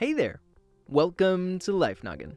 Hey there. Welcome to Life Noggin.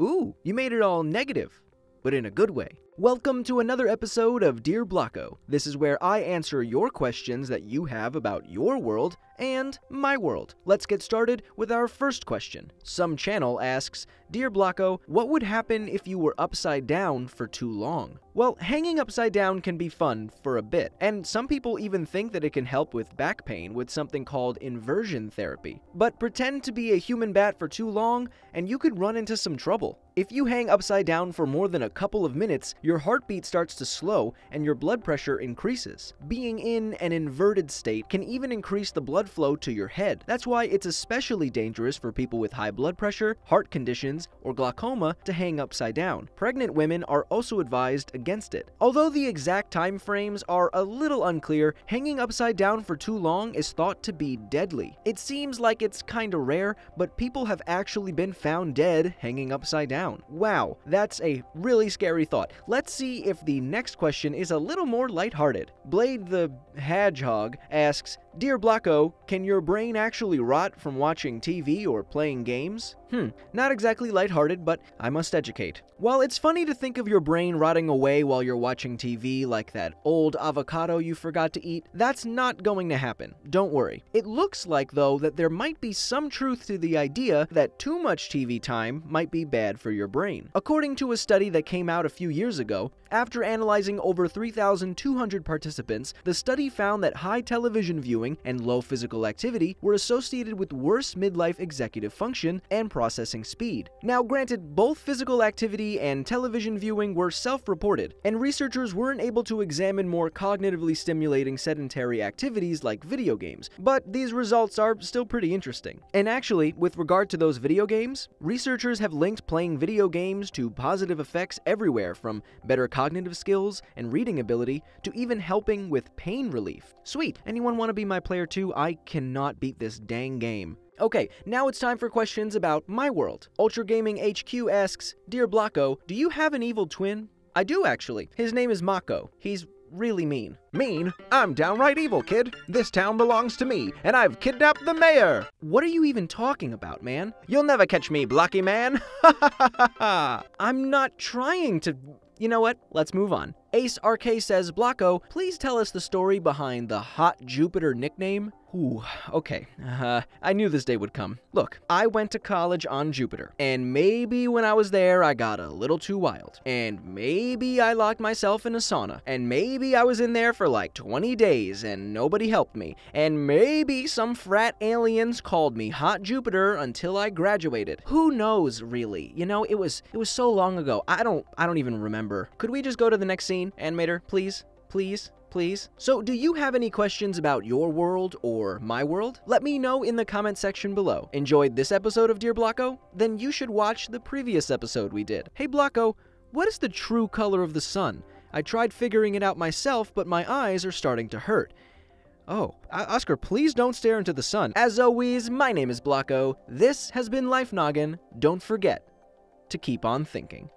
Ooh, you made it all negative, but in a good way. Welcome to another episode of Dear Blocko. This is where I answer your questions that you have about your world and my world. Let's get started with our first question. Some channel asks, Dear Blocko, what would happen if you were upside down for too long? Well, hanging upside down can be fun for a bit, and some people even think that it can help with back pain with something called inversion therapy. But pretend to be a human bat for too long, and you could run into some trouble. If you hang upside down for more than a couple of minutes, your heartbeat starts to slow and your blood pressure increases. Being in an inverted state can even increase the blood flow to your head. That's why it's especially dangerous for people with high blood pressure, heart conditions, or glaucoma to hang upside down. Pregnant women are also advised against it. Although the exact time frames are a little unclear, hanging upside down for too long is thought to be deadly. It seems like it's kinda rare, but people have actually been found dead hanging upside down. Wow, that's a really scary thought. Let's see if the next question is a little more lighthearted. Blade the Hedgehog asks, Dear Blocko, can your brain actually rot from watching TV or playing games? Hmm, not exactly lighthearted, but I must educate. While it's funny to think of your brain rotting away while you're watching TV like that old avocado you forgot to eat, that's not going to happen. Don't worry. It looks like, though, that there might be some truth to the idea that too much TV time might be bad for your brain. According to a study that came out a few years ago, after analyzing over 3,200 participants, the study found that high television viewing and low physical activity were associated with worse midlife executive function and processing speed. Now, granted, both physical activity and television viewing were self reported, and researchers weren't able to examine more cognitively stimulating sedentary activities like video games, but these results are still pretty interesting. And actually, with regard to those video games, researchers have linked playing video games to positive effects everywhere from better cognitive skills and reading ability to even helping with pain relief. Sweet, anyone want to be my player too? I cannot beat this dang game. Okay, now it's time for questions about my world. Ultra Gaming HQ asks, Dear Blocko, do you have an evil twin? I do actually. His name is Mako. He's really mean. Mean? I'm downright evil, kid. This town belongs to me, and I've kidnapped the mayor. What are you even talking about, man? You'll never catch me, Blocky Man. I'm not trying to. You know what? Let's move on. Ace RK says, Blocko, please tell us the story behind the Hot Jupiter nickname. Ooh, okay. Uh, I knew this day would come. Look, I went to college on Jupiter, and maybe when I was there, I got a little too wild. And maybe I locked myself in a sauna, and maybe I was in there for like 20 days and nobody helped me. And maybe some frat aliens called me Hot Jupiter until I graduated. Who knows, really? You know, it was it was so long ago. I don't I don't even remember. Could we just go to the next scene, animator, please? Please? please. So, do you have any questions about your world or my world? Let me know in the comment section below. Enjoyed this episode of Dear Blocko? Then you should watch the previous episode we did. Hey Blocko, what is the true color of the sun? I tried figuring it out myself, but my eyes are starting to hurt. Oh, Oscar, please don't stare into the sun. As always, my name is Blocko. This has been Life Noggin. Don't forget to keep on thinking.